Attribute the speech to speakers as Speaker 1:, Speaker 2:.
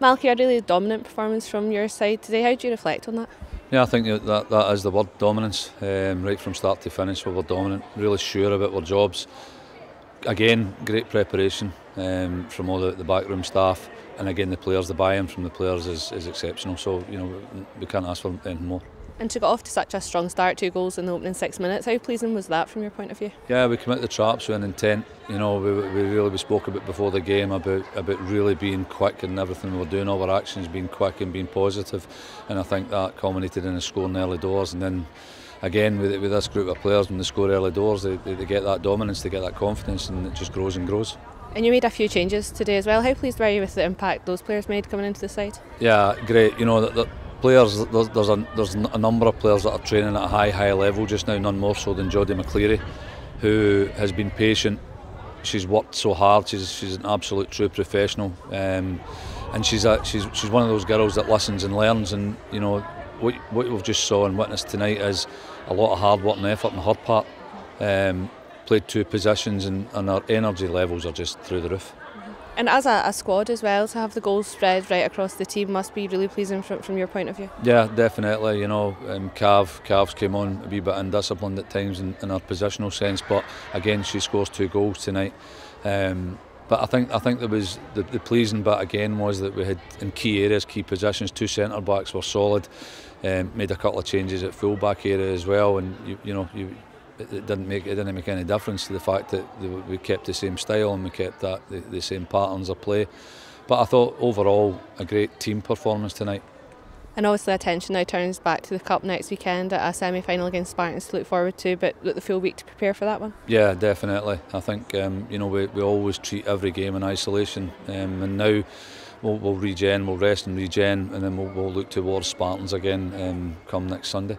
Speaker 1: Malky, a really dominant performance from your side today. How do you reflect on that?
Speaker 2: Yeah, I think that, that is the word, dominance. Um, right from start to finish, we were dominant, really sure about our jobs. Again, great preparation um, from all the, the backroom staff and again the players, the buy-in from the players is, is exceptional. So, you know, we can't ask for anything more.
Speaker 1: And to get off to such a strong start, two goals in the opening six minutes, how pleasing was that from your point of view?
Speaker 2: Yeah, we commit the traps with an intent. You know, we, we really we spoke about before the game about about really being quick and everything we were doing, all our actions being quick and being positive. positive, and I think that culminated in a score in early doors, and then. Again, with, with this group of players, when they score early doors, they, they, they get that dominance, they get that confidence, and it just grows and grows.
Speaker 1: And you made a few changes today as well. How pleased were you with the impact those players made coming into the side?
Speaker 2: Yeah, great. You know, that players there's, there's a there's a number of players that are training at a high high level just now none more so than Jodie McLeary who has been patient. She's worked so hard she's she's an absolute true professional. Um, and she's a, she's she's one of those girls that listens and learns and you know what what we've just saw and witnessed tonight is a lot of hard work and effort on her part. Um, played two positions and, and our energy levels are just through the roof
Speaker 1: and as a, a, squad as well, to have the goals spread right across the team must be really pleasing from, from your point of view.
Speaker 2: Yeah, definitely. You know, um, Cav, Cavs came on a wee bit undisciplined at times in, in her positional sense, but again, she scores two goals tonight. Um, but I think I think there was the, the pleasing bit again was that we had in key areas, key positions, two centre backs were solid. Um, made a couple of changes at full back area as well, and you, you know you it, didn't make it didn't make any difference to the fact that we kept the same style and we kept that the, the same patterns of play. But I thought overall a great team performance tonight.
Speaker 1: And obviously attention now turns back to the cup next weekend at a semi-final against Spartans to look forward to, but look the full week to prepare for that one.
Speaker 2: Yeah, definitely. I think um, you know we, we always treat every game in isolation, um, and now we'll, we'll regen, we'll rest and regen, and then we'll, we'll look towards Spartans again um, come next Sunday.